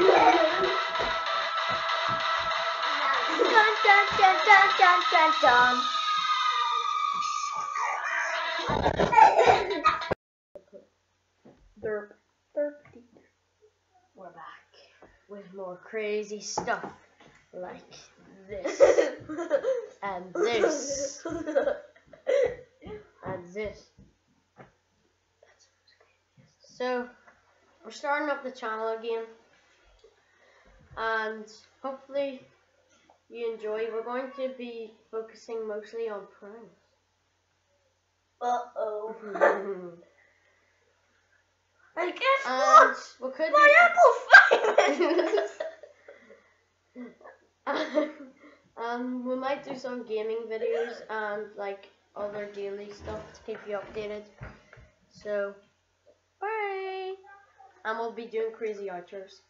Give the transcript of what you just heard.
Dun dun dun dun dun dun dun. Derp. Derp. We're back with more crazy stuff like this and this and this. So we're starting up the channel again, and hopefully you enjoy. We're going to be focusing mostly on pranks. Uh oh. I guess and what? we could My apple famous. um, we might do some gaming videos and like other daily stuff to keep you updated. So, bye. And we'll be doing crazy outros.